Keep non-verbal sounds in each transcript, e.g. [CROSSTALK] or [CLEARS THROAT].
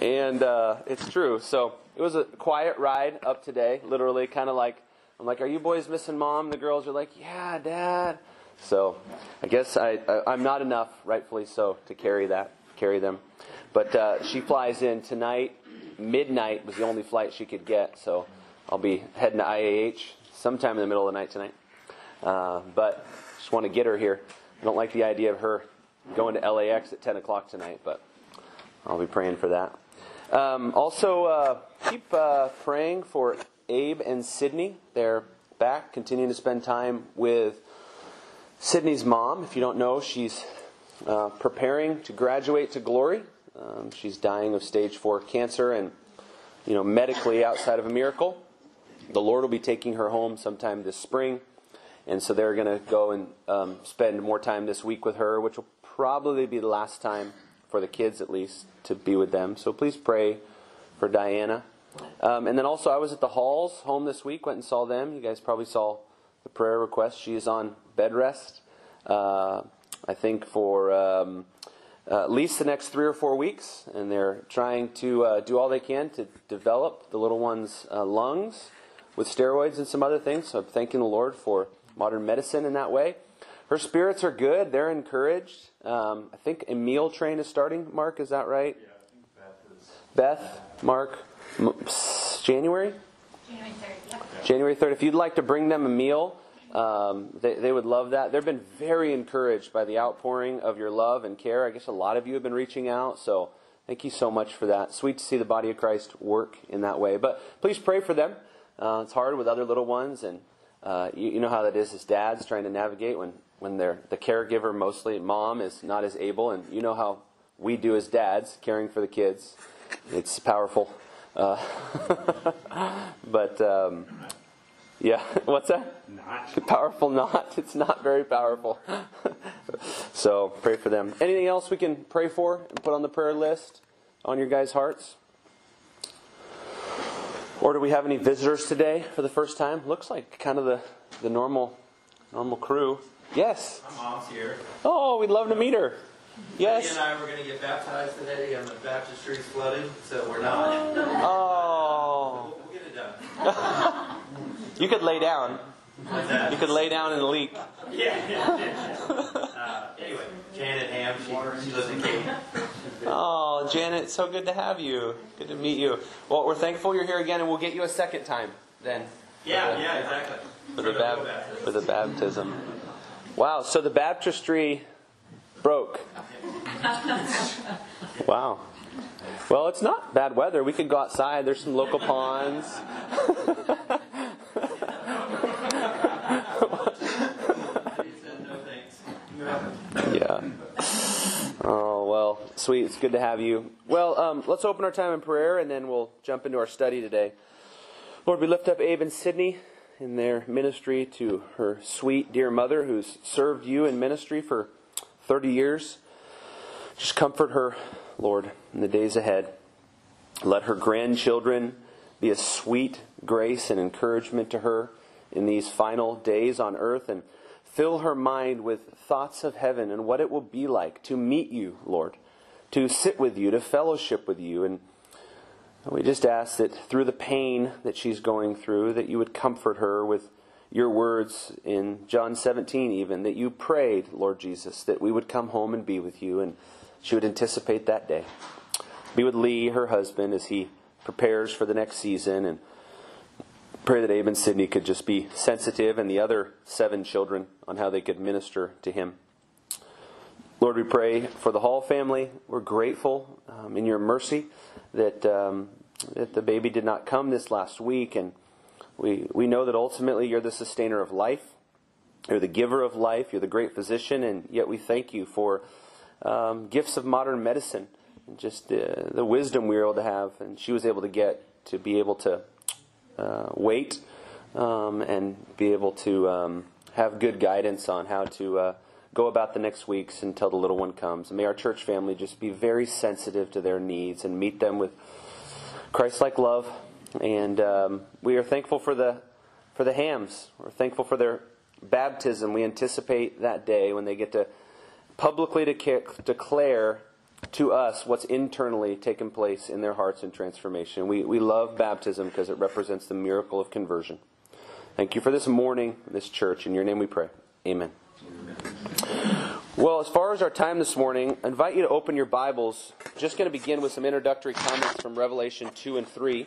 and uh, it's true. So it was a quiet ride up today, literally, kind of like I'm like, "Are you boys missing mom?" The girls are like, "Yeah, dad." So I guess I, I am not enough, rightfully so, to carry that carry them. But uh, she flies in tonight. Midnight was the only flight she could get, so I'll be heading to IAH sometime in the middle of the night tonight. Uh, but just want to get her here. I don't like the idea of her going to LAX at 10 o'clock tonight, but I'll be praying for that. Um, also, uh, keep uh, praying for Abe and Sydney. They're back, continuing to spend time with Sydney's mom. If you don't know, she's uh, preparing to graduate to glory. Um, she's dying of stage four cancer, and you know, medically outside of a miracle. The Lord will be taking her home sometime this spring, and so they're going to go and um, spend more time this week with her, which will probably be the last time for the kids, at least, to be with them. So please pray for Diana. Um, and then also, I was at the Halls home this week, went and saw them. You guys probably saw the prayer request. She is on bed rest. Uh, I think for um, uh, at least the next three or four weeks, and they're trying to uh, do all they can to develop the little one's uh, lungs with steroids and some other things. So I'm thanking the Lord for modern medicine in that way. Her spirits are good; they're encouraged. Um, I think a meal train is starting. Mark, is that right? Yeah, I think Beth is. Beth, Mark, M- January. January 3rd. Yep. January 3rd. If you'd like to bring them a meal, um, they, they would love that. They've been very encouraged by the outpouring of your love and care. I guess a lot of you have been reaching out, so thank you so much for that. Sweet to see the body of Christ work in that way. But please pray for them. Uh, it's hard with other little ones, and uh, you, you know how that is as dads trying to navigate when, when they're the caregiver, mostly mom, is not as able, and you know how we do as dads caring for the kids. It's powerful. Uh, [LAUGHS] but um, yeah, [LAUGHS] what's that? Not. [LAUGHS] Powerful not. It's not very powerful. so pray for them. Anything else we can pray for and put on the prayer list on your guys' hearts? Or do we have any visitors today for the first time? Looks like kind of the, the normal normal crew. Yes. My mom's here. Oh, we'd love to meet her. Betty Yes. and I were going to get baptized today, and the baptistry's flooded, so we're not. Oh. We'll, we'll get it done. [LAUGHS] You could lay down. You could lay down in the leak. Yeah, [LAUGHS] yeah, yeah. Uh, anyway, Janet Ham, she, she lives in Katy. Oh, Janet, so good to have you. Good to meet you. Well, we're thankful you're here again, and we'll get you a second time then. Yeah, yeah, exactly. For the, full bab- baptism. for the baptism. Wow, so the baptistry broke. Wow. Well, it's not bad weather. We could go outside. There's some local ponds. [LAUGHS] Yeah. Oh, well, sweet. It's good to have you. Well, um, let's open our time in prayer and then we'll jump into our study today. Lord, we lift up Abe and Sydney in their ministry to her sweet, dear mother who's served you in ministry for 30 years. Just comfort her, Lord, in the days ahead. Let her grandchildren be a sweet grace and encouragement to her in these final days on earth and fill her mind with thoughts of heaven and what it will be like to meet you, Lord, to sit with you, to fellowship with you. And we just ask that through the pain that she's going through, that you would comfort her with your words in John 17, even, that you prayed, Lord Jesus, that we would come home and be with you, and she would anticipate that day. Be with Lee, her husband, as he prepares for the next season, and pray that Abe and Sydney could just be sensitive and the other seven children on how they could minister to him. Lord, we pray for the Hall family. We're grateful um, in your mercy that um, that the baby did not come this last week, and we we know that ultimately you're the sustainer of life, you're the giver of life, you're the great physician, and yet we thank you for um, gifts of modern medicine and just uh, the wisdom we were able to have, and she was able to get to be able to uh, wait um, and be able to um, have good guidance on how to uh, go about the next weeks until the little one comes. And may our church family just be very sensitive to their needs and meet them with Christ-like love. And um, we are thankful for the for the Hams. We're thankful for their baptism. We anticipate that day when they get to publicly deca- declare to us what's internally taken place in their hearts in transformation. We, we love baptism because it represents the miracle of conversion. Thank you for this morning, this church. In your name we pray. Amen. Well, as far as our time this morning, I invite you to open your Bibles. Just going to begin with some introductory comments from Revelation 2 and 3.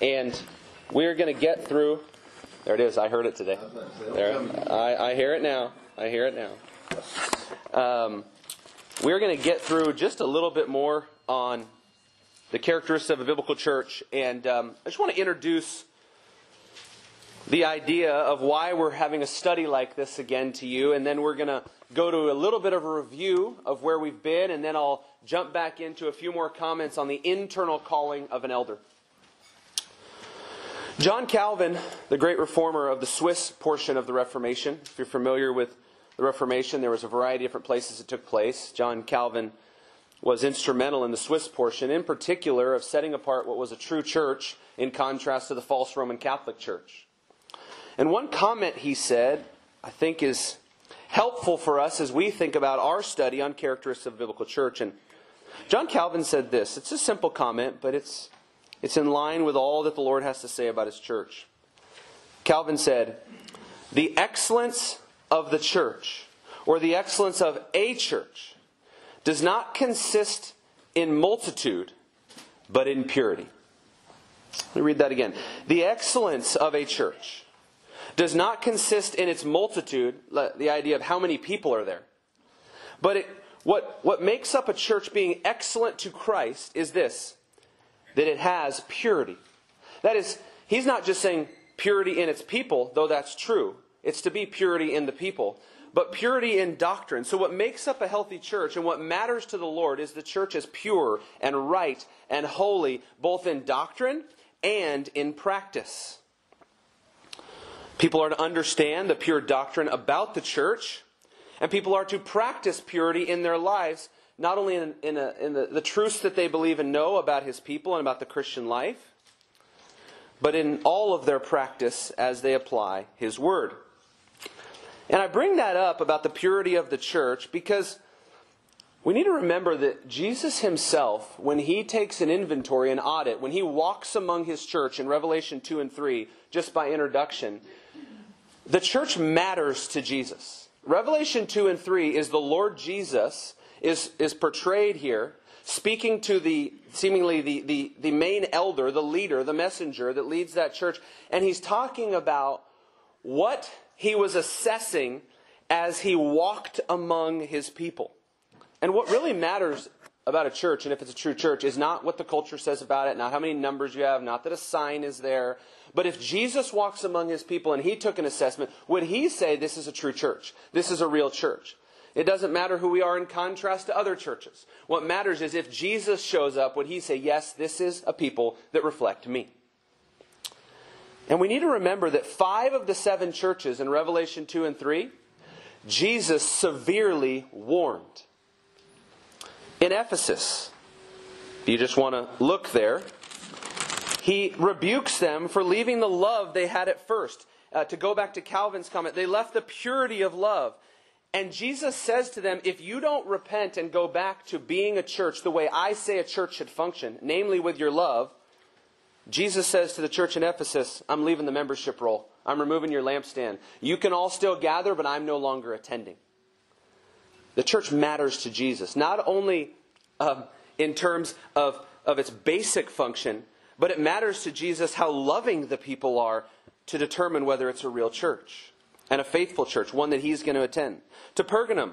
And we're going to get through. There it is. I heard it today. There. I, I hear it now. I hear it now. Um, we're going to get through just a little bit more on the characteristics of a biblical church. And um, I just want to introduce the idea of why we're having a study like this again to you. And then we're going to go to a little bit of a review of where we've been. And then I'll jump back into a few more comments on the internal calling of an elder. John Calvin, the great reformer of the Swiss portion of the Reformation, if you're familiar with the Reformation, there was a variety of different places it took place. John Calvin was instrumental in the Swiss portion, in particular, of setting apart what was a true church in contrast to the false Roman Catholic Church. And one comment he said, I think, is helpful for us as we think about our study on characteristics of biblical church. And John Calvin said this. It's a simple comment, but it's it's in line with all that the Lord has to say about his church. Calvin said, The excellence of the church, or the excellence of a church, does not consist in multitude, but in purity. Let me read that again. The excellence of a church does not consist in its multitude, the idea of how many people are there. But it, what, what makes up a church being excellent to Christ is this that it has purity. That is, he's not just saying purity in its people, though that's true. It's to be purity in the people, but purity in doctrine. So, what makes up a healthy church and what matters to the Lord is the church is pure and right and holy, both in doctrine and in practice. People are to understand the pure doctrine about the church, and people are to practice purity in their lives not only in, in, a, in the, the truths that they believe and know about his people and about the Christian life, but in all of their practice as they apply his word. And I bring that up about the purity of the church because we need to remember that Jesus himself, when he takes an inventory, an audit, when he walks among his church in Revelation 2 and 3, just by introduction, the church matters to Jesus. Revelation 2 and 3 is the Lord Jesus is, is portrayed here, speaking to the seemingly the, the, the main elder, the leader, the messenger that leads that church. And he's talking about what he was assessing as he walked among his people. And what really matters about a church, and if it's a true church, is not what the culture says about it, not how many numbers you have, not that a sign is there. But if Jesus walks among his people and he took an assessment, would he say this is a true church? This is a real church? It doesn't matter who we are in contrast to other churches. What matters is if Jesus shows up, would he say, Yes, this is a people that reflect me? And we need to remember that five of the seven churches in Revelation 2 and 3, Jesus severely warned. In Ephesus, if you just want to look there, he rebukes them for leaving the love they had at first. Uh, to go back to Calvin's comment, they left the purity of love. And Jesus says to them, if you don't repent and go back to being a church the way I say a church should function, namely with your love, Jesus says to the church in Ephesus, I'm leaving the membership roll. I'm removing your lampstand. You can all still gather, but I'm no longer attending. The church matters to Jesus, not only um, in terms of, of its basic function, but it matters to Jesus how loving the people are to determine whether it's a real church and a faithful church, one that he's going to attend. To Pergamum,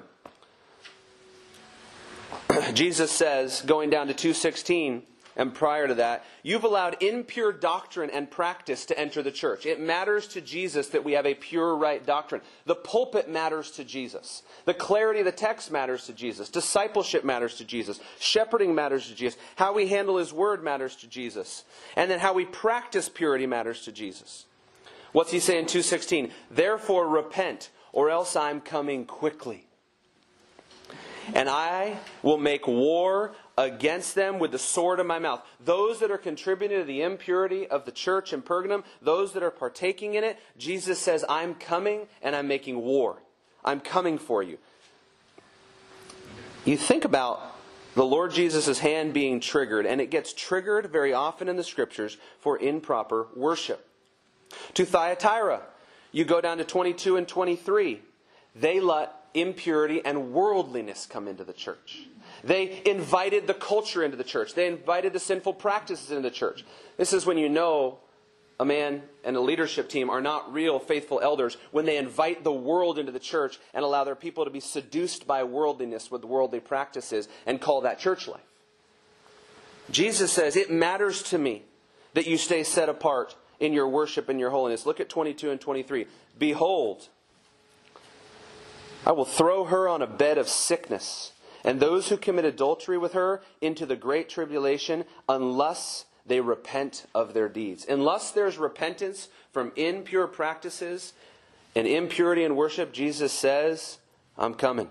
[CLEARS THROAT] Jesus says, going down to 216 and prior to that, you've allowed impure doctrine and practice to enter the church. It matters to Jesus that we have a pure, right doctrine. The pulpit matters to Jesus. The clarity of the text matters to Jesus. Discipleship matters to Jesus. Shepherding matters to Jesus. How we handle his word matters to Jesus. And then how we practice purity matters to Jesus. What's he saying in 2:16? Therefore repent, or else I'm coming quickly. And I will make war against them with the sword of my mouth. Those that are contributing to the impurity of the church in Pergamum, those that are partaking in it, Jesus says, I'm coming and I'm making war. I'm coming for you. You think about the Lord Jesus' hand being triggered, and it gets triggered very often in the scriptures for improper worship. To Thyatira, you go down to 22 and 23. They let impurity and worldliness come into the church. They invited the culture into the church. They invited the sinful practices into the church. This is when you know a man and a leadership team are not real faithful elders when they invite the world into the church and allow their people to be seduced by worldliness with worldly practices and call that church life. Jesus says, It matters to me that you stay set apart in your worship and your holiness. Look at 22 and 23. Behold, I will throw her on a bed of sickness, and those who commit adultery with her into the great tribulation, unless they repent of their deeds. Unless there's repentance from impure practices and impurity in worship, Jesus says, I'm coming.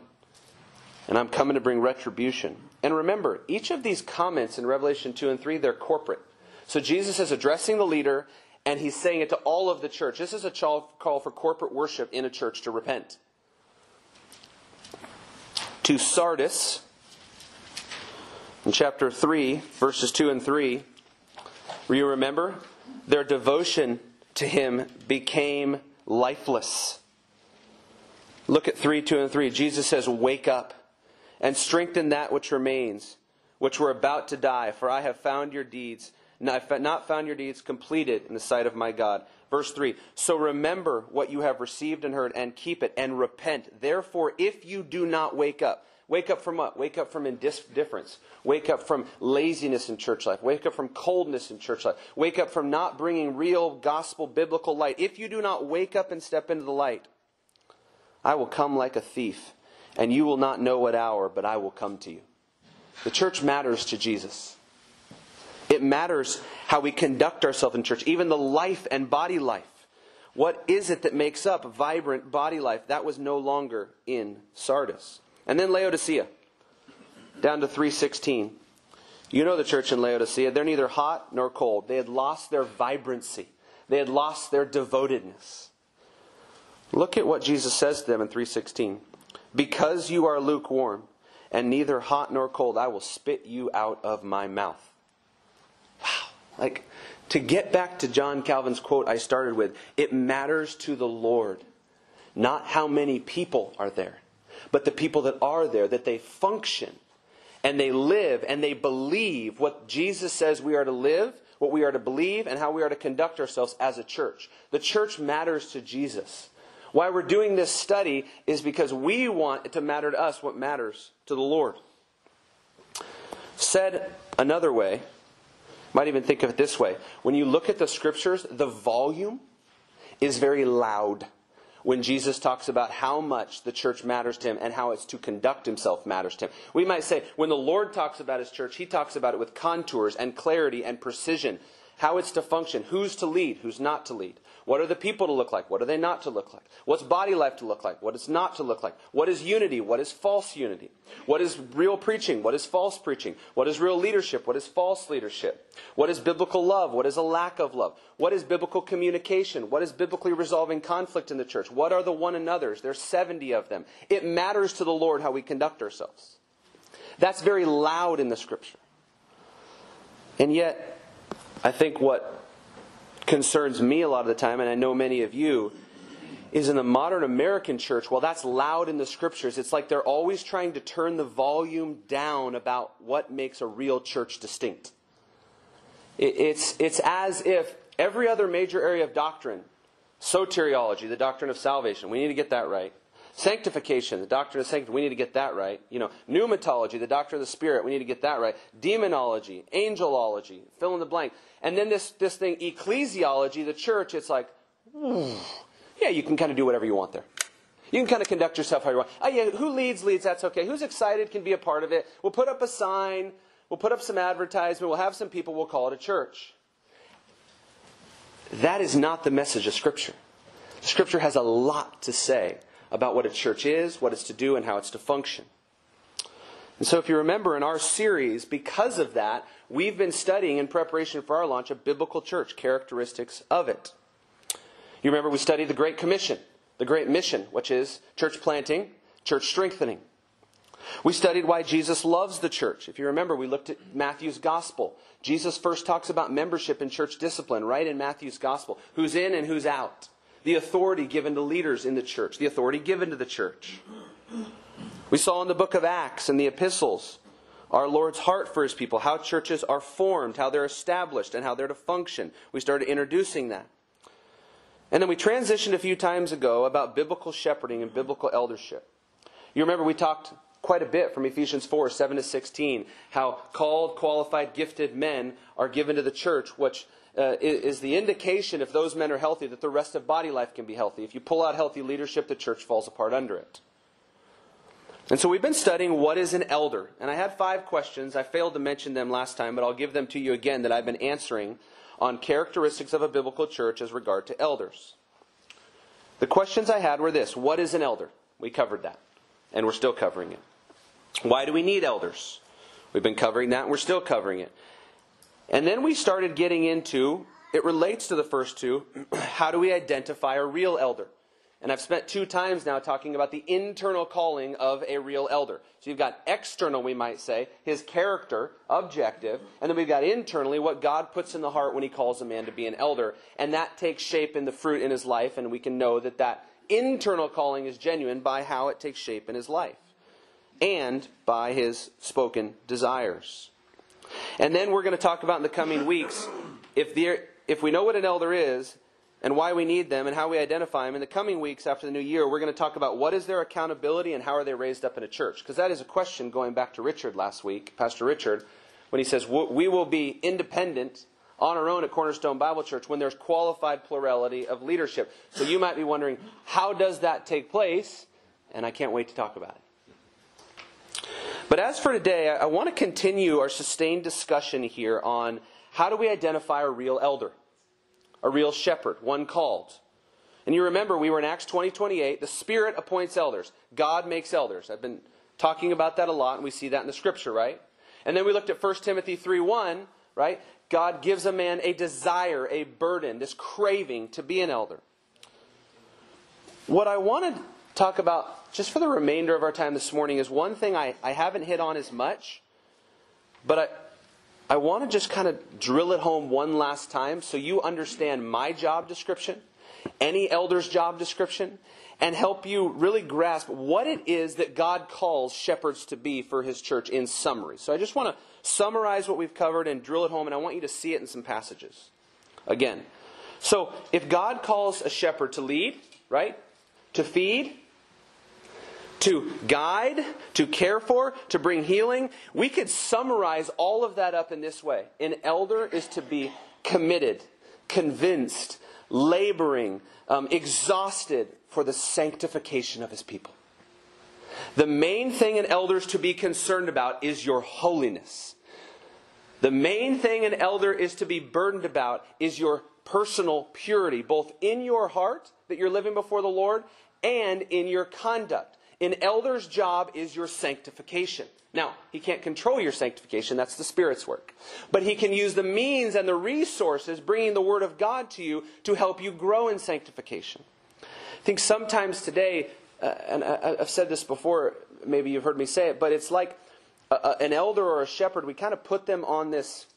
And I'm coming to bring retribution. And remember, each of these comments in Revelation 2 and 3, they're corporate. So Jesus is addressing the leader, and he's saying it to all of the church. This is a call for corporate worship in a church to repent. To Sardis, in chapter 3, verses 2 and 3, you remember? Their devotion to him became lifeless. Look at 3, 2, and 3. Jesus says, Wake up and strengthen that which remains, which were about to die, for I have found your deeds. Not found your deeds completed in the sight of my God. Verse 3 So remember what you have received and heard, and keep it, and repent. Therefore, if you do not wake up, Wake up from what? Wake up from indifference. Wake up from laziness in church life. Wake up from coldness in church life. Wake up from not bringing real gospel biblical light. If you do not wake up and step into the light, I will come like a thief, and you will not know what hour, but I will come to you. The church matters to Jesus. It matters how we conduct ourselves in church, even the life and body life. What is it that makes up vibrant body life? That was no longer in Sardis. And then Laodicea, down to 316. You know the church in Laodicea. They're neither hot nor cold. They had lost their vibrancy, they had lost their devotedness. Look at what Jesus says to them in 316. Because you are lukewarm and neither hot nor cold, I will spit you out of my mouth. Like, to get back to John Calvin's quote I started with, it matters to the Lord, not how many people are there but the people that are there, that they function and they live and they believe what Jesus says we are to live, what we are to believe, and how we are to conduct ourselves as a church. The church matters to Jesus. Why we're doing this study is because we want it to matter to us what matters to the Lord. Said another way, might even think of it this way when you look at the scriptures, the volume is very loud when Jesus talks about how much the church matters to him and how it's to conduct himself matters to him. We might say, when the Lord talks about his church, he talks about it with contours and clarity and precision, how it's to function, who's to lead, who's not to lead. What are the people to look like? What are they not to look like? What's body life to look like? What is not to look like? What is unity? What is false unity? What is real preaching? What is false preaching? What is real leadership? What is false leadership? What is biblical love? What is a lack of love? What is biblical communication? What is biblically resolving conflict in the church? What are the one another's? There's 70 of them. It matters to the Lord how we conduct ourselves. That's very loud in the scripture. And yet, I think what concerns me a lot of the time, and I know many of you, is in the modern American church, well, that's loud in the scriptures. It's like they're always trying to turn the volume down about what makes a real church distinct. It's, it's as if every other major area of doctrine, soteriology, the doctrine of salvation, we need to get that right. Sanctification, the doctrine of sanctification, we need to get that right. You know, pneumatology, the doctrine of the Spirit, we need to get that right. Demonology, angelology, fill in the blank. And then this, this thing, ecclesiology, the church, it's like, yeah, you can kind of do whatever you want there. You can kind of conduct yourself how you want. Oh, yeah, who leads, leads, that's okay. Who's excited can be a part of it. We'll put up a sign, we'll put up some advertisement, we'll have some people, we'll call it a church. That is not the message of Scripture. Scripture has a lot to say about what a church is, what it's to do, and how it's to function. And so, if you remember in our series, because of that, we've been studying in preparation for our launch a biblical church, characteristics of it. You remember we studied the Great Commission, the Great Mission, which is church planting, church strengthening. We studied why Jesus loves the church. If you remember, we looked at Matthew's gospel. Jesus first talks about membership in church discipline, right in Matthew's gospel. Who's in and who's out. The authority given to leaders in the church, the authority given to the church. We saw in the book of Acts and the epistles our Lord's heart for his people, how churches are formed, how they're established, and how they're to function. We started introducing that. And then we transitioned a few times ago about biblical shepherding and biblical eldership. You remember we talked quite a bit from Ephesians 4 7 to 16, how called, qualified, gifted men are given to the church, which uh, is the indication, if those men are healthy, that the rest of body life can be healthy. If you pull out healthy leadership, the church falls apart under it. And so we've been studying what is an elder. And I had five questions. I failed to mention them last time, but I'll give them to you again that I've been answering on characteristics of a biblical church as regard to elders. The questions I had were this What is an elder? We covered that, and we're still covering it. Why do we need elders? We've been covering that, and we're still covering it. And then we started getting into it relates to the first two. [CLEARS THROAT] How do we identify a real elder? And I've spent two times now talking about the internal calling of a real elder. So you've got external, we might say, his character, objective, and then we've got internally what God puts in the heart when he calls a man to be an elder. And that takes shape in the fruit in his life, and we can know that that internal calling is genuine by how it takes shape in his life and by his spoken desires. And then we're going to talk about in the coming weeks if, the, if we know what an elder is, and why we need them and how we identify them. In the coming weeks after the new year, we're going to talk about what is their accountability and how are they raised up in a church. Because that is a question going back to Richard last week, Pastor Richard, when he says, We will be independent on our own at Cornerstone Bible Church when there's qualified plurality of leadership. So you might be wondering, how does that take place? And I can't wait to talk about it. But as for today, I want to continue our sustained discussion here on how do we identify a real elder a real shepherd, one called. And you remember, we were in Acts 20 28. The Spirit appoints elders, God makes elders. I've been talking about that a lot, and we see that in the scripture, right? And then we looked at 1 Timothy 3 1, right? God gives a man a desire, a burden, this craving to be an elder. What I want to talk about, just for the remainder of our time this morning, is one thing I, I haven't hit on as much, but I, I want to just kind of drill it home one last time so you understand my job description, any elder's job description, and help you really grasp what it is that God calls shepherds to be for his church in summary. So I just want to summarize what we've covered and drill it home, and I want you to see it in some passages. Again, so if God calls a shepherd to lead, right? To feed, to guide, to care for, to bring healing. We could summarize all of that up in this way An elder is to be committed, convinced, laboring, um, exhausted for the sanctification of his people. The main thing an elder is to be concerned about is your holiness. The main thing an elder is to be burdened about is your personal purity, both in your heart that you're living before the Lord and in your conduct. An elder's job is your sanctification. Now, he can't control your sanctification, that's the Spirit's work. But he can use the means and the resources bringing the Word of God to you to help you grow in sanctification. I think sometimes today, uh, and I, have said this before, maybe you've heard me say it, but it's like a, a, an elder or a shepherd, we kind of put them on this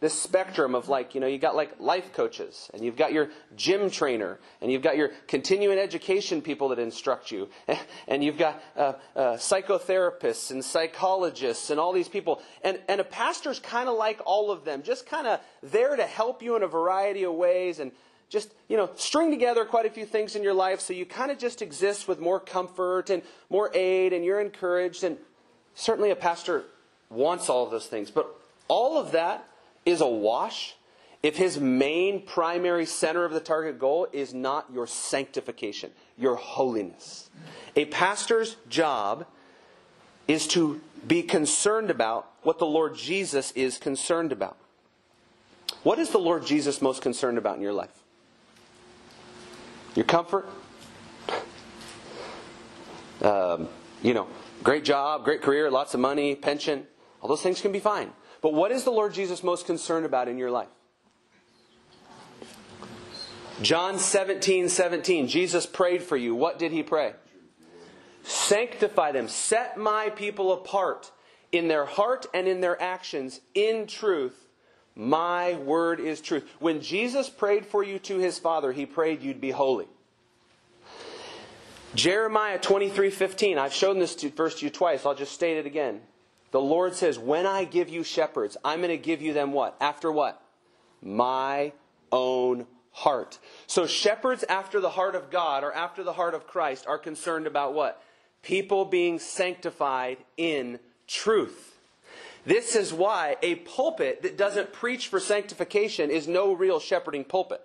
this spectrum of like, you know, you got like life coaches, and you've got your gym trainer, and you've got your continuing education people that instruct you, [LAUGHS] and you've got uh, uh, psychotherapists and psychologists and all these people. And, and a pastor's kind of like all of them, just kind of there to help you in a variety of ways and just, you know, string together quite a few things in your life so you kind of just exist with more comfort and more aid and you're encouraged. And certainly a pastor wants all of those things. But all of that is a wash if his main primary center of the target goal is not your sanctification, your holiness. A pastor's job is to be concerned about what the Lord Jesus is concerned about. What is the Lord Jesus most concerned about in your life? Your comfort? Um, you know, great job, great career, lots of money, pension. All those things can be fine. But what is the Lord Jesus most concerned about in your life? John 17, 17. Jesus prayed for you. What did he pray? Sanctify them. Set my people apart in their heart and in their actions in truth. My word is truth. When Jesus prayed for you to his Father, he prayed you'd be holy. Jeremiah 23 15. I've shown this verse to you twice. I'll just state it again. The Lord says, When I give you shepherds, I'm going to give you them what? After what? My own heart. So shepherds after the heart of God or after the heart of Christ are concerned about what? People being sanctified in truth. This is why a pulpit that doesn't preach for sanctification is no real shepherding pulpit.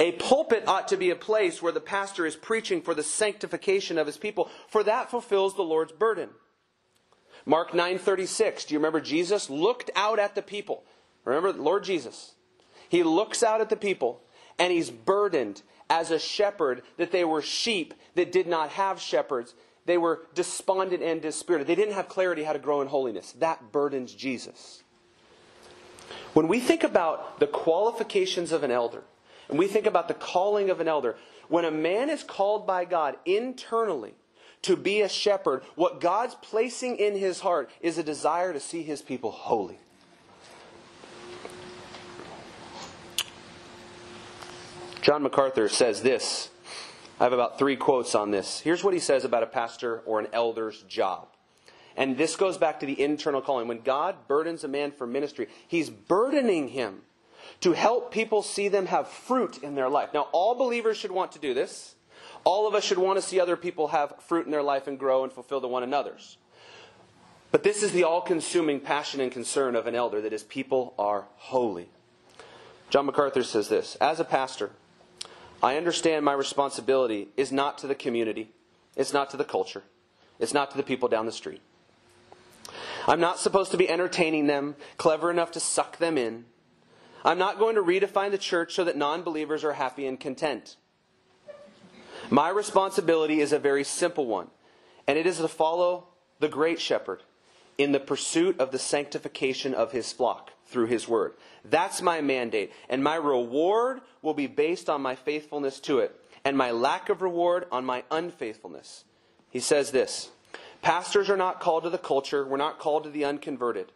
A pulpit ought to be a place where the pastor is preaching for the sanctification of his people, for that fulfills the Lord's burden. Mark 9:36. Do you remember Jesus looked out at the people? Remember Lord Jesus. He looks out at the people and he's burdened as a shepherd that they were sheep that did not have shepherds. They were despondent and dispirited. They didn't have clarity how to grow in holiness. That burdens Jesus. When we think about the qualifications of an elder, and we think about the calling of an elder, when a man is called by God internally to be a shepherd, what God's placing in his heart is a desire to see his people holy. John MacArthur says this. I have about three quotes on this. Here's what he says about a pastor or an elder's job. And this goes back to the internal calling. When God burdens a man for ministry, he's burdening him to help people see them have fruit in their life. Now, all believers should want to do this. All of us should want to see other people have fruit in their life and grow and fulfill the one another's. But this is the all consuming passion and concern of an elder that his people are holy. John MacArthur says this As a pastor, I understand my responsibility is not to the community, it's not to the culture, it's not to the people down the street. I'm not supposed to be entertaining them, clever enough to suck them in. I'm not going to redefine the church so that non believers are happy and content. My responsibility is a very simple one, and it is to follow the great shepherd in the pursuit of the sanctification of his flock through his word. That's my mandate, and my reward will be based on my faithfulness to it, and my lack of reward on my unfaithfulness. He says this Pastors are not called to the culture, we're not called to the unconverted.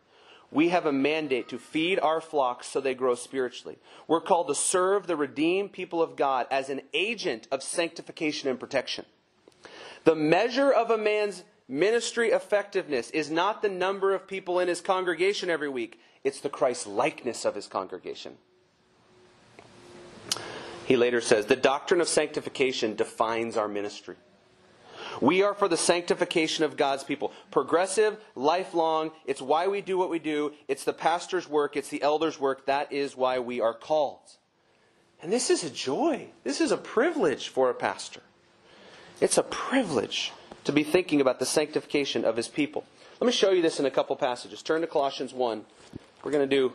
We have a mandate to feed our flocks so they grow spiritually. We're called to serve the redeemed people of God as an agent of sanctification and protection. The measure of a man's ministry effectiveness is not the number of people in his congregation every week, it's the Christ likeness of his congregation. He later says, The doctrine of sanctification defines our ministry. We are for the sanctification of God's people. Progressive, lifelong. It's why we do what we do. It's the pastor's work. It's the elder's work. That is why we are called. And this is a joy. This is a privilege for a pastor. It's a privilege to be thinking about the sanctification of his people. Let me show you this in a couple passages. Turn to Colossians 1. We're going to do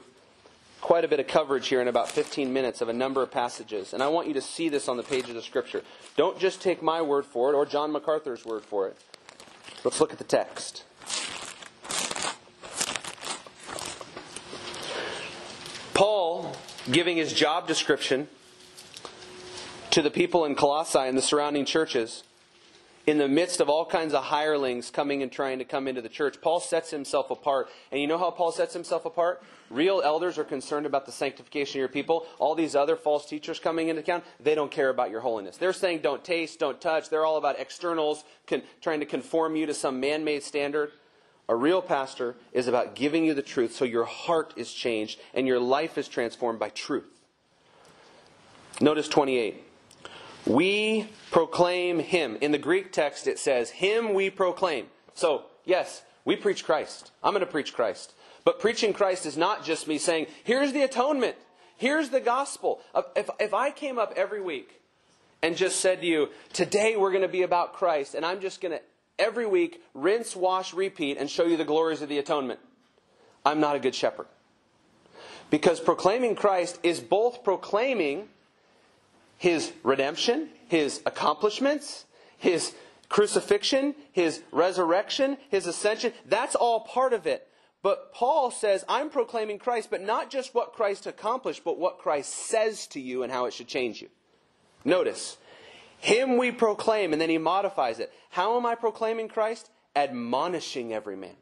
quite a bit of coverage here in about 15 minutes of a number of passages. And I want you to see this on the page of the Scripture. Don't just take my word for it or John MacArthur's word for it. Let's look at the text. Paul, giving his job description to the people in Colossae and the surrounding churches, in the midst of all kinds of hirelings coming and trying to come into the church, Paul sets himself apart. And you know how Paul sets himself apart? Real elders are concerned about the sanctification of your people. All these other false teachers coming into town, they don't care about your holiness. They're saying don't taste, don't touch. They're all about externals, con- trying to conform you to some man made standard. A real pastor is about giving you the truth so your heart is changed and your life is transformed by truth. Notice 28. We proclaim him. In the Greek text, it says, Him we proclaim. So, yes, we preach Christ. I'm going to preach Christ. But preaching Christ is not just me saying, Here's the atonement. Here's the gospel. If, if I came up every week and just said to you, Today we're going to be about Christ, and I'm just going to every week rinse, wash, repeat, and show you the glories of the atonement, I'm not a good shepherd. Because proclaiming Christ is both proclaiming his redemption, his accomplishments, his crucifixion, his resurrection, his ascension. That's all part of it. But Paul says, I'm proclaiming Christ, but not just what Christ accomplished, but what Christ says to you and how it should change you. Notice, Him we proclaim, and then he modifies it. How am I proclaiming Christ? Admonishing every man.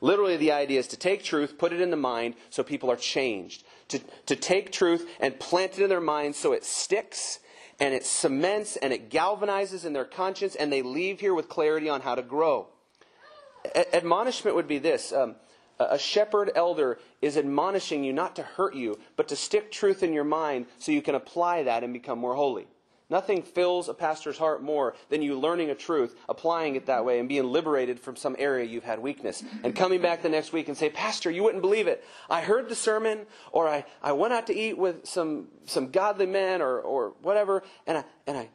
Literally, the idea is to take truth, put it in the mind so people are changed. To, to take truth and plant it in their minds so it sticks and it cements and it galvanizes in their conscience and they leave here with clarity on how to grow. Admonishment would be this um, a shepherd elder is admonishing you not to hurt you, but to stick truth in your mind so you can apply that and become more holy. Nothing fills a pastor's heart more than you learning a truth, applying it that way, and being liberated from some area you've had weakness. And coming back the next week and say, Pastor, you wouldn't believe it. I heard the sermon, or I, I went out to eat with some, some godly men, or, or whatever, and I, and, I,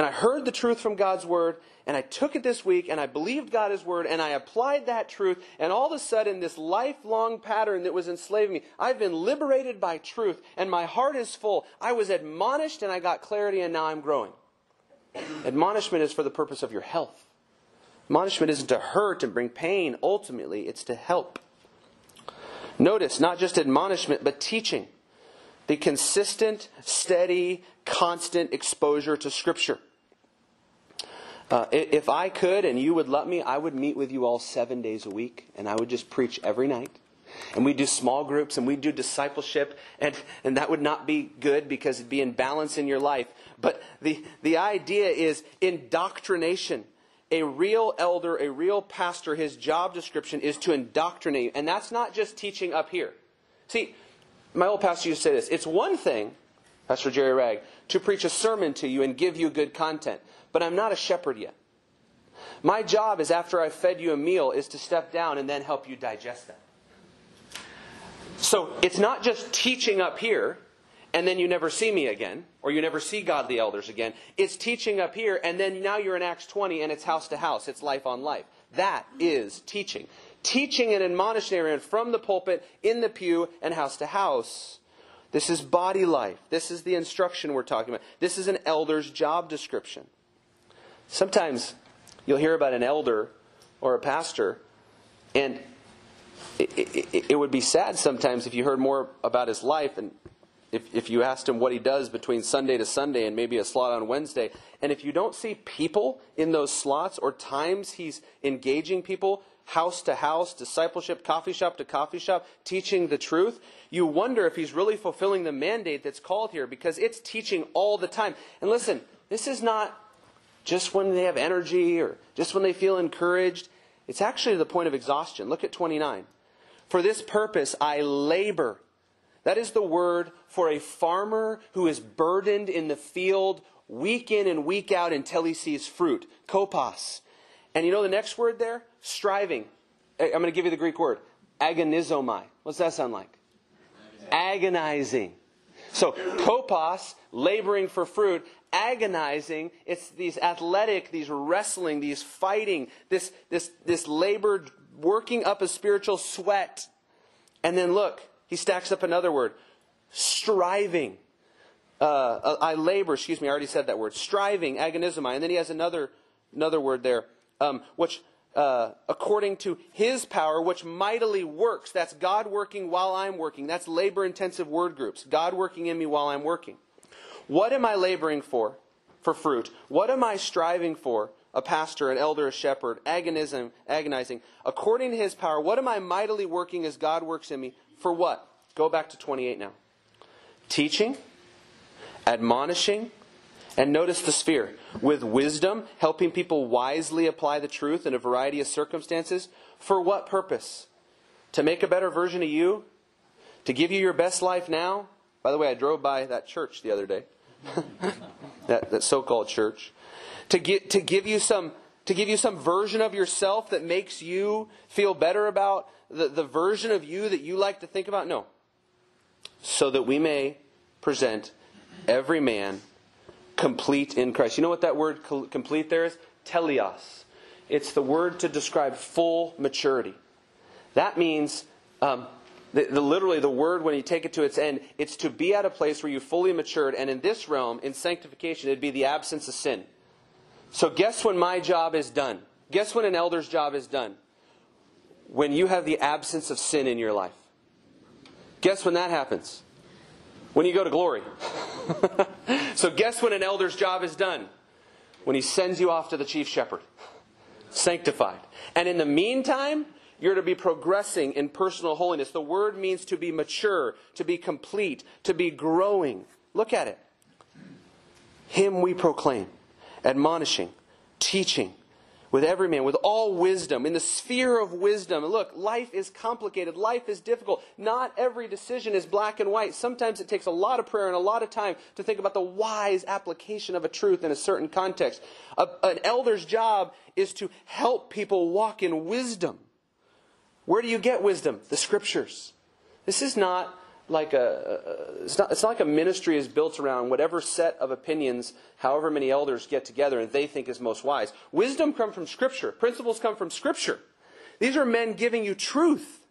and I heard the truth from God's word, and I took it this week and I believed God's word and I applied that truth and all of a sudden this lifelong pattern that was enslaving me, I've been liberated by truth and my heart is full. I was admonished and I got clarity and now I'm growing. Admonishment is for the purpose of your health. Admonishment isn't to hurt and bring pain. Ultimately, it's to help. Notice, not just admonishment, but teaching. The consistent, steady, constant exposure to Scripture. Uh, if I could and you would let me, I would meet with you all seven days a week and I would just preach every night. And we'd do small groups and we'd do discipleship, and, and that would not be good because it'd be in balance in your life. But the, the idea is indoctrination. A real elder, a real pastor, his job description is to indoctrinate. And that's not just teaching up here. See, my old pastor used to say this it's one thing, Pastor Jerry Ragg, to preach a sermon to you and give you good content but I'm not a shepherd yet. My job is after I've fed you a meal is to step down and then help you digest that. So it's not just teaching up here and then you never see me again or you never see godly elders again. It's teaching up here and then now you're in Acts 20 and it's house to house. It's life on life. That is teaching. Teaching and admonishing from the pulpit, in the pew, and house to house. This is body life. This is the instruction we're talking about. This is an elder's job description. Sometimes you'll hear about an elder or a pastor, and it, it, it, would be sad sometimes if you heard more about his life and if, if you asked him what he does between Sunday to Sunday and maybe a slot on Wednesday, and if you don't see people in those slots or times he's engaging people, house to house, discipleship, coffee shop to coffee shop, teaching the truth, you wonder if he's really fulfilling the mandate that's called here because it's teaching all the time. And listen, this is not just when they have energy or just when they feel encouraged. It's actually to the point of exhaustion. Look at 29. For this purpose I labor. That is the word for a farmer who is burdened in the field week in and week out until he sees fruit. Kopos. And you know the next word there? Striving. I'm going to give you the Greek word. Agonizomai. What's that sound like? Agonizing. So, kopos, laboring for fruit, agonizing. It's these athletic, these wrestling, these fighting, this, this, this labored working up a spiritual sweat. And then look, he stacks up another word striving. Uh, I labor, excuse me, I already said that word. Striving, agonizomai. And then he has another, another word there, um, which, uh, according to his power, which mightily works. That's God working while I'm working. That's labor intensive word groups. God working in me while I'm working. What am I laboring for? For fruit. What am I striving for? A pastor, an elder, a shepherd, agonism, agonizing. According to his power, what am I mightily working as God works in me? For what? Go back to 28 now. Teaching, admonishing, and notice the sphere. With wisdom, helping people wisely apply the truth in a variety of circumstances. For what purpose? To make a better version of you? To give you your best life now? By the way, I drove by that church the other day. [LAUGHS] that, that so-called church, to get to give you some to give you some version of yourself that makes you feel better about the, the version of you that you like to think about? No. So that we may present every man complete in Christ. You know what that word complete there is? Teleos. It's the word to describe full maturity. That means um, the, the, literally, the word, when you take it to its end, it's to be at a place where you fully matured. And in this realm, in sanctification, it'd be the absence of sin. So, guess when my job is done? Guess when an elder's job is done? When you have the absence of sin in your life. Guess when that happens? When you go to glory. [LAUGHS] so, guess when an elder's job is done? when he sends you off to the chief shepherd. Sanctified. And in the meantime, you're to be progressing in personal holiness. The word means to be mature, to be complete, to be growing. Look at it. Him we proclaim, admonishing, teaching, with every man, with all wisdom, in the sphere of wisdom. Look, life is complicated. Life is difficult. Not every decision is black and white. Sometimes it takes a lot of prayer and a lot of time to think about the wise application of a truth in a certain context. A, an elder's job is to help people walk in wisdom. Where do you get wisdom? The scriptures. This is not like a, it's not, it's not like a ministry is built around whatever set of opinions however many elders get together and they think is most wise. Wisdom comes from Scripture. Principles come from Scripture. These are men giving you truth.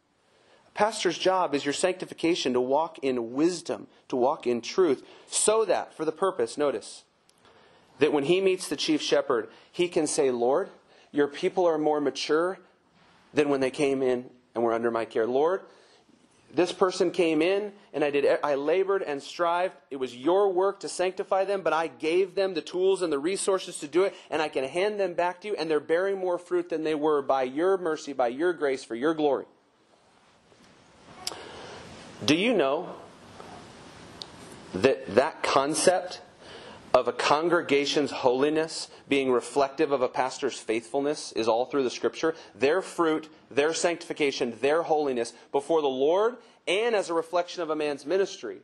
A pastor's job is your sanctification to walk in wisdom, to walk in truth, so that, for the purpose, notice, that when he meets the chief shepherd, he can say, Lord, your people are more mature than when they came in and were under my care. Lord, this person came in and I did I labored and strived. It was your work to sanctify them, but I gave them the tools and the resources to do it, and I can hand them back to you, and they're bearing more fruit than they were by your mercy, by your grace, for your glory. Do you know that that concept of a congregation's holiness being reflective of a pastor's faithfulness is all through the scripture. Their fruit, their sanctification, their holiness before the Lord and as a reflection of a man's ministry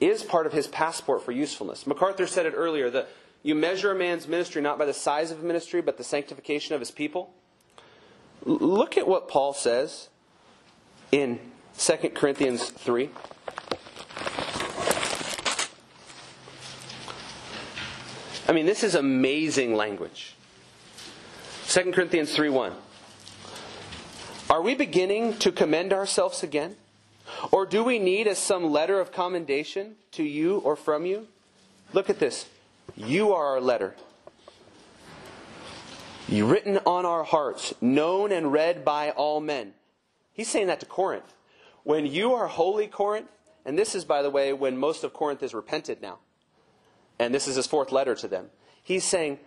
is part of his passport for usefulness. MacArthur said it earlier that you measure a man's ministry not by the size of a ministry, but the sanctification of his people. Look at what Paul says in 2 Corinthians 3. I mean, this is amazing language. 2 Corinthians 3 1. Are we beginning to commend ourselves again? Or do we need as some letter of commendation to you or from you? Look at this. You are our letter. You written on our hearts, known and read by all men. He's saying that to Corinth. When you are holy, Corinth, and this is, by the way, when most of Corinth is repented now. And this is his fourth letter to them. He's saying,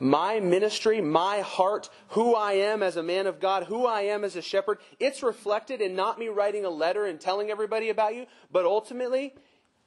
my ministry, my heart, who I am as a man of God, who I am as a shepherd, it's reflected in not me writing a letter and telling everybody about you, but ultimately,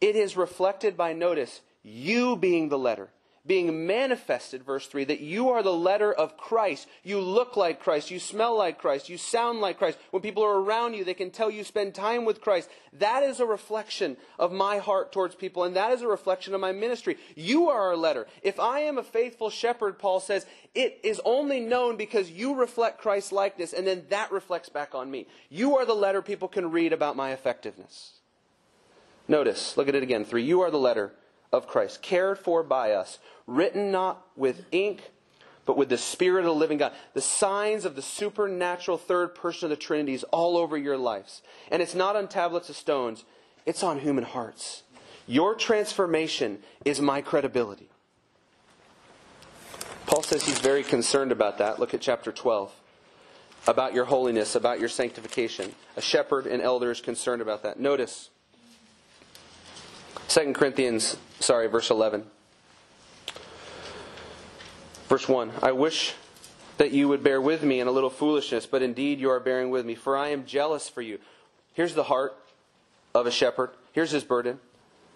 it is reflected by, notice, you being the letter being manifested, verse 3, that you are the letter of Christ. You look like Christ. You smell like Christ. You sound like Christ. When people are around you, they can tell you spend time with Christ. That is a reflection of my heart towards people, and that is a reflection of my ministry. You are our letter. If I am a faithful shepherd, Paul says, it is only known because you reflect Christ's likeness, and then that reflects back on me. You are the letter people can read about my effectiveness. Notice, look at it again. 3. You are the letter of Christ, cared for by us, written not with ink, but with the Spirit of the living God. The signs of the supernatural third person of the Trinity is all over your lives. And it's not on tablets of stones, it's on human hearts. Your transformation is my credibility. Paul says he's very concerned about that. Look at chapter 12. About your holiness, about your sanctification. A shepherd and elder is concerned about that. Notice 2 Corinthians, sorry, verse 11. Verse 1 I wish that you would bear with me in a little foolishness, but indeed you are bearing with me, for I am jealous for you. Here's the heart of a shepherd. Here's his burden.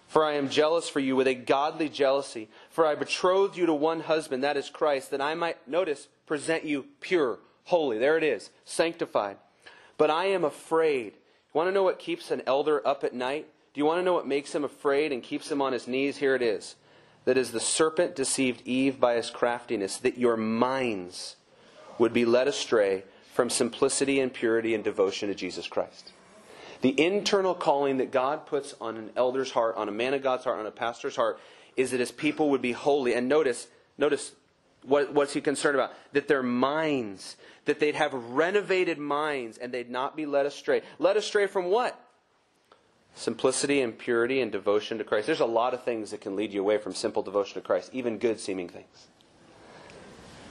For I am jealous for you with a godly jealousy. For I betrothed you to one husband, that is Christ, that I might, notice, present you pure, holy. There it is, sanctified. But I am afraid. You want to know what keeps an elder up at night? Do you want to know what makes him afraid and keeps him on his knees? Here it is. That is the serpent deceived Eve by his craftiness, that your minds would be led astray from simplicity and purity and devotion to Jesus Christ. The internal calling that God puts on an elder's heart, on a man of God's heart, on a pastor's heart, is that his people would be holy. And notice, notice what, what's he concerned about? That their minds, that they'd have renovated minds and they'd not be led astray. Led astray from what? Simplicity and purity and devotion to Christ. There's a lot of things that can lead you away from simple devotion to Christ, even good seeming things.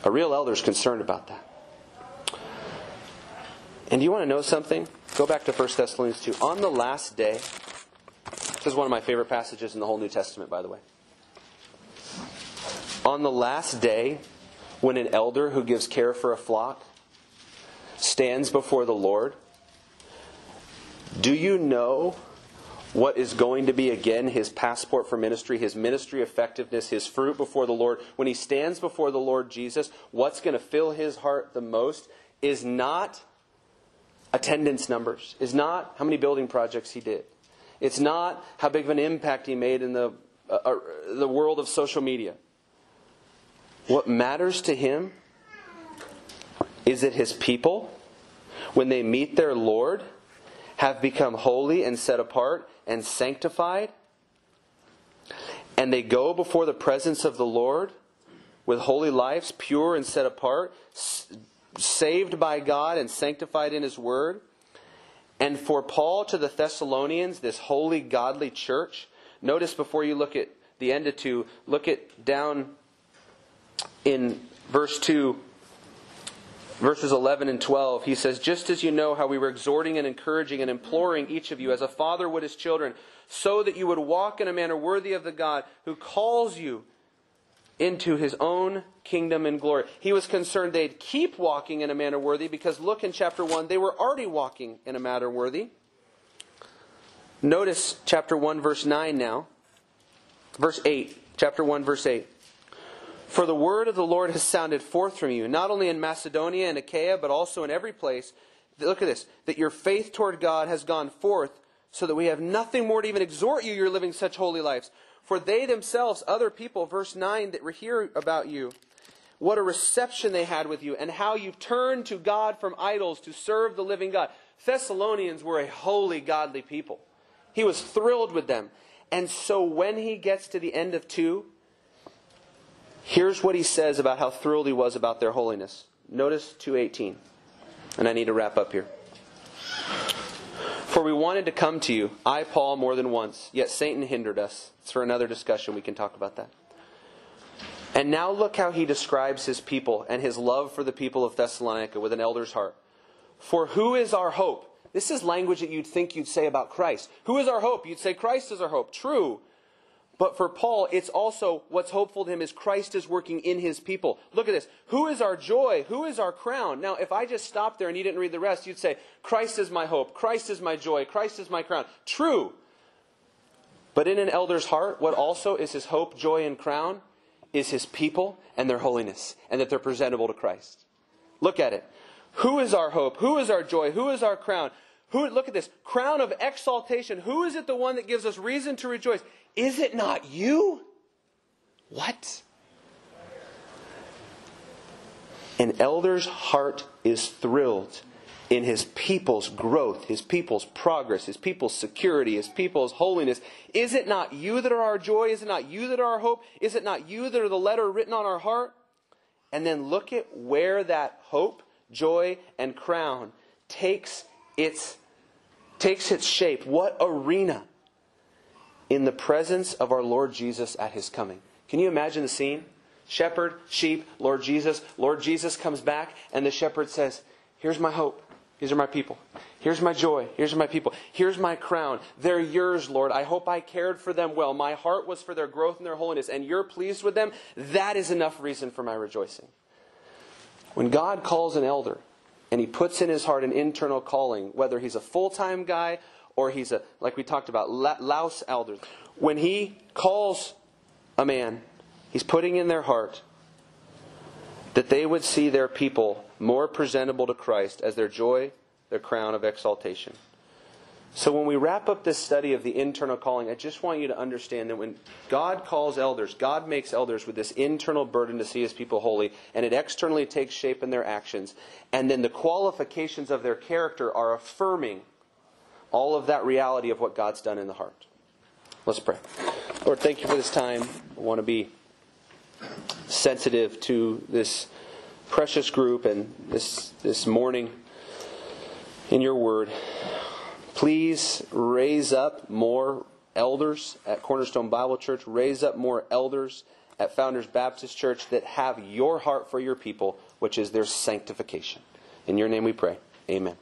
A real elder is concerned about that. And do you want to know something? Go back to 1 Thessalonians 2. On the last day, this is one of my favorite passages in the whole New Testament, by the way. on the last day, when an elder who gives care for a flock stands before the Lord, do you know what is going to be again his passport for ministry, his ministry effectiveness, his fruit before the Lord? When he stands before the Lord Jesus, what's going to fill his heart the most is not attendance numbers, is not how many building projects he did. It's not how big of an impact he made in the, uh, uh, the world of social media. What matters to him is that his people, when they meet their Lord, have become holy and set apart and sanctified, and they go before the presence of the Lord with holy lives, pure and set apart, saved by God and sanctified in His Word. And for Paul to the Thessalonians, this holy, godly church, notice before you look at the end of 2, look at down in verse 2, verses 11 and 12, he says, Just as you know how we were exhorting and encouraging and imploring each of you, as a father would his children, so that you would walk in a manner worthy of the God who calls you into his own kingdom and glory. He was concerned they'd keep walking in a manner worthy because look in chapter 1, they were already walking in a manner worthy. Notice chapter 1, verse 9 now. Verse 8. Chapter 1, verse 8. For the word of the Lord has sounded forth from you, not only in Macedonia and Achaia, but also in every place. Look at this that your faith toward God has gone forth, so that we have nothing more to even exhort you, you're living such holy lives. For they themselves, other people, verse 9, that hear about you, what a reception they had with you, and how you turned to God from idols to serve the living God. Thessalonians were a holy, godly people. He was thrilled with them. And so when he gets to the end of 2, Here's what he says about how thrilled he was about their holiness. Notice 218. And I need to wrap up here. For we wanted to come to you, I, Paul, more than once, yet Satan hindered us. It's for another discussion. We can talk about that. And now look how he describes his people and his love for the people of Thessalonica with an elder's heart. For who is our hope? This is language that you'd think you'd say about Christ. Who is our hope? You'd say Christ is our hope. True. But for Paul, it's also what's hopeful to him is Christ is working in his people. Look at this. Who is our joy? Who is our crown? Now, if I just stopped there and you didn't read the rest, you'd say, Christ is my hope. Christ is my joy. Christ is my crown. True. But in an elder's heart, what also is his hope, joy, and crown is his people and their holiness, and that they're presentable to Christ. Look at it. Who is our hope? Who is our joy? Who is our crown? Who, look at this crown of exaltation. Who is it the one that gives us reason to rejoice? Is it not you? What? An elder's heart is thrilled in his people's growth, his people's progress, his people's security, his people's holiness. Is it not you that are our joy? Is it not you that are our hope? Is it not you that are the letter written on our heart? And then look at where that hope, joy, and crown takes its takes its shape. What arena? In the presence of our Lord Jesus at his coming. Can you imagine the scene? Shepherd, sheep, Lord Jesus. Lord Jesus comes back, and the shepherd says, Here's my hope. These are my people. Here's my joy. Here's my people. Here's my crown. They're yours, Lord. I hope I cared for them well. My heart was for their growth and their holiness, and you're pleased with them. That is enough reason for my rejoicing. When God calls an elder, and he puts in his heart an internal calling, whether he's a full time guy or he's a, like we talked about, louse elders. When he calls a man, he's putting in their heart that they would see their people more presentable to Christ as their joy, their crown of exaltation. So when we wrap up this study of the internal calling, I just want you to understand that when God calls elders, God makes elders with this internal burden to see his people holy, and it externally takes shape in their actions. And then the qualifications of their character are affirming all of that reality of what God's done in the heart. Let's pray. Lord, thank you for this time. I want to be sensitive to this precious group and this, this morning in your word. Please raise up more elders at Cornerstone Bible Church, raise up more elders at Founders Baptist Church that have your heart for your people, which is their sanctification. In your name we pray. Amen.